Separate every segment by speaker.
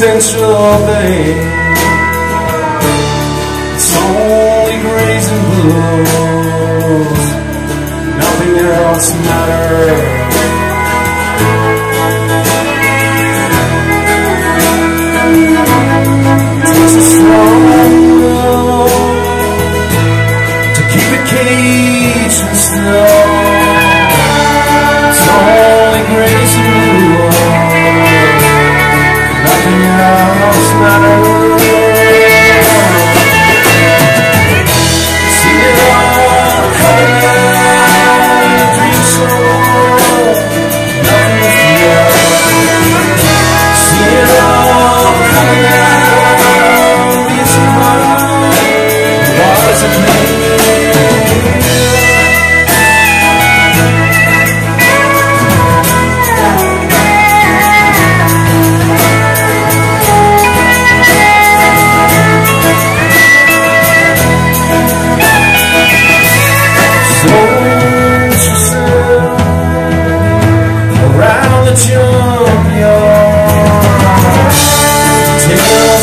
Speaker 1: central thing. It's only grazing blue.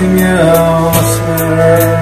Speaker 1: nothing else matters.